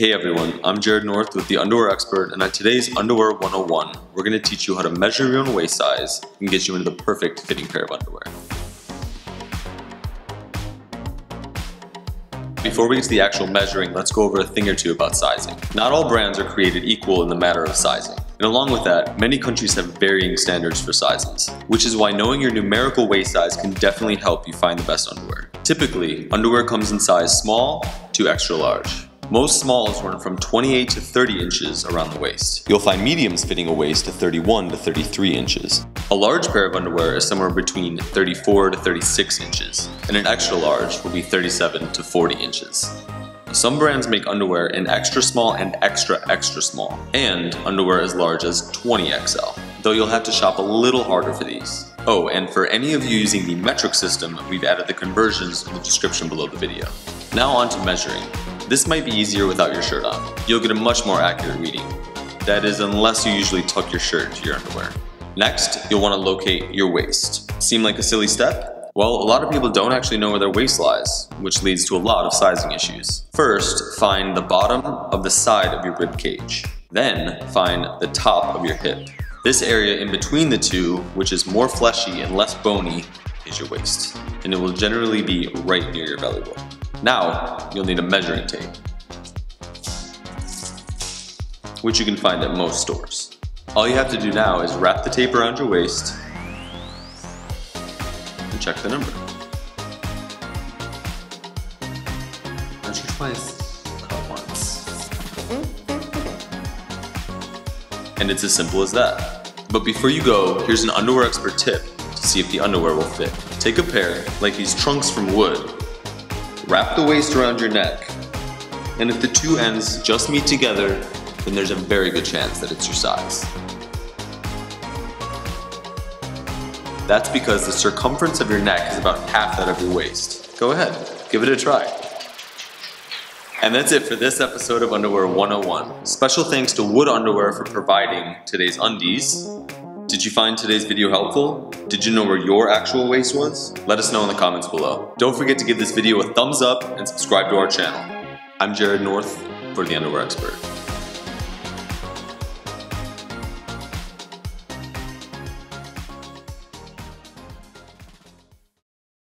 Hey everyone, I'm Jared North with the Underwear Expert and on today's Underwear 101, we're going to teach you how to measure your own waist size and get you into the perfect fitting pair of underwear. Before we get to the actual measuring, let's go over a thing or two about sizing. Not all brands are created equal in the matter of sizing. And along with that, many countries have varying standards for sizes, which is why knowing your numerical waist size can definitely help you find the best underwear. Typically, underwear comes in size small to extra large. Most smalls run from 28 to 30 inches around the waist. You'll find mediums fitting a waist to 31 to 33 inches. A large pair of underwear is somewhere between 34 to 36 inches, and an extra large will be 37 to 40 inches. Some brands make underwear in extra small and extra extra small, and underwear as large as 20XL, though you'll have to shop a little harder for these. Oh, and for any of you using the metric system, we've added the conversions in the description below the video. Now on to measuring. This might be easier without your shirt on. You'll get a much more accurate reading. That is unless you usually tuck your shirt into your underwear. Next, you'll want to locate your waist. Seem like a silly step? Well, a lot of people don't actually know where their waist lies, which leads to a lot of sizing issues. First, find the bottom of the side of your rib cage. Then, find the top of your hip. This area in between the two, which is more fleshy and less bony, is your waist. And it will generally be right near your belly button. Now, you'll need a measuring tape, which you can find at most stores. All you have to do now is wrap the tape around your waist and check the number. Measure twice, cut once. And it's as simple as that. But before you go, here's an underwear expert tip to see if the underwear will fit. Take a pair, like these trunks from wood, Wrap the waist around your neck. And if the two ends just meet together, then there's a very good chance that it's your size. That's because the circumference of your neck is about half that of your waist. Go ahead, give it a try. And that's it for this episode of Underwear 101. Special thanks to Wood Underwear for providing today's undies, did you find today's video helpful? Did you know where your actual waist was? Let us know in the comments below. Don't forget to give this video a thumbs up and subscribe to our channel. I'm Jared North for The Underwear Expert.